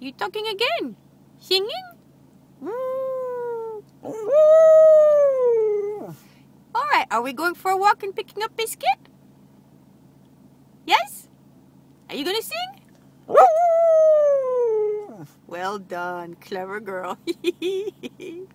You talking again? Singing? Mm-hmm. All right, are we going for a walk and picking up biscuit? Yes? Are you gonna sing? Well done, clever girl.